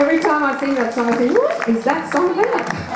Every time I sing that song, I think, what is that song about?